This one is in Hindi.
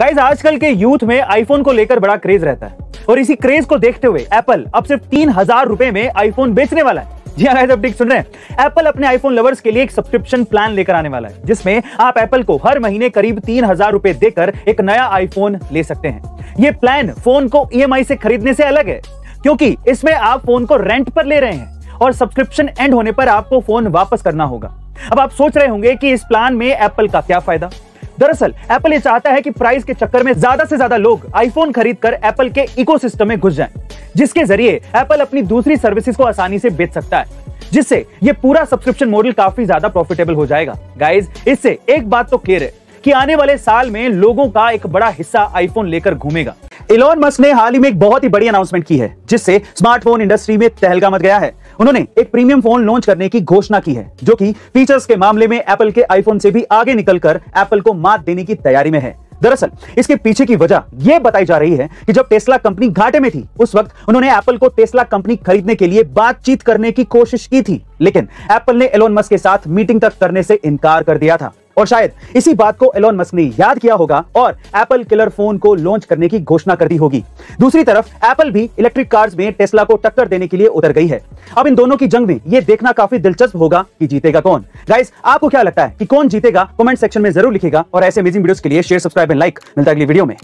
गाइस आजकल के यूथ में आईफोन को लेकर बड़ा क्रेज रहता है। और इसी क्रेज को देखते हुए एप्पल अब सिर्फ़ तीन हज़ार रुपए में आईफोन बेचने वाला है। जी हाँ अब ठीक सुन रहे हैं। एप्पल अपने आईफोन लवर्स के लिए एक सब्सक्रिप्शन प्लान लेकर आने वाला है, जिसमें आप एप्पल को हर महीने करीब तीन हज़ार रुपए देकर एक नया आईफोन ले सकते हैं। ये प्लान फ़ोन को ईएमआई से खरीदने से अलग है, क्योंकि इसमें आप फ़ोन को रेंट पर ले रहे हैं और सब्सक्रिप्शन एंड होने पर आपको फ़ोन वापस करना होगा। अब आप सोच रहे होंगे कि इस प्लान में एप्पल का क्या फ़ायदा? दरअसल एप्पल ये चाहता है कि प्राइस के चक्कर में ज़्यादा से ज़्यादा लोग आईफोन खरीद कर एप्पल के इकोसिस्टम में घुस जाएँ, जिसके ज़रिए एप्पल अपनी दूसरी सर्विसेज़ को आसानी से बेच सकता है जिससे ये पूरा सब्सक्रिप्शन मॉडल काफ़ी ज़्यादा प्रॉफिटेबल हो जाएगा। गाइज़ इससे एक बात तो क्लियर है कि आने वाले साल में लोगों का एक बड़ा हिस्सा आईफोन लेकर घूमेगा। इलॉन मस्क ने हाल ही में एक बहुत ही बड़ी अनाउंसमेंट की है जिससे स्मार्टफ़ोन इंडस्ट्री में तहलका मच गया है। उन्होंने एक प्रीमियम फ़ोन लॉन्च करने की घोषणा की है, जो कि फीचर्स के मामले में एप्पल के आईफोन से भी आगे निकलकर एप्पल को मात देने की तैयारी में है। दरअसल, इसके पीछे की वजह यह बताई जा रही है कि जब टेस्ला कंपनी घाटे में थी, उस वक्त उन्होंने एप्पल को टेस्ला कंपनी खरीदने के लिए बातचीत करने की कोशिश की थी, लेकिन एप्पल ने एलोन मस्क के साथ मीटिंग तक करने से इनकार कर दिया था। और शायद इसी बात को एलोन मस्क ने याद किया होगा और एप्पल किलर फ़ोन को लॉन्च करने की घोषणा कर दी होगी। दूसरी तरफ़ एप्पल भी इलेक्ट्रिक कार्स में टेस्ला को टक्कर देने के लिए उतर गई है। अब इन दोनों की जंग में यह देखना काफ़ी दिलचस्प होगा कि जीतेगा कौन। राइस आपको क्या लगता है कि कौन जीतेगा? कमेंट सेक्शन में ज़रूर लिखेगा और ऐसे अमेजिंग वीडियोस के लिए शेयर सब्सक्राइब एंड लाइक मिलता है अगली वीडियो में।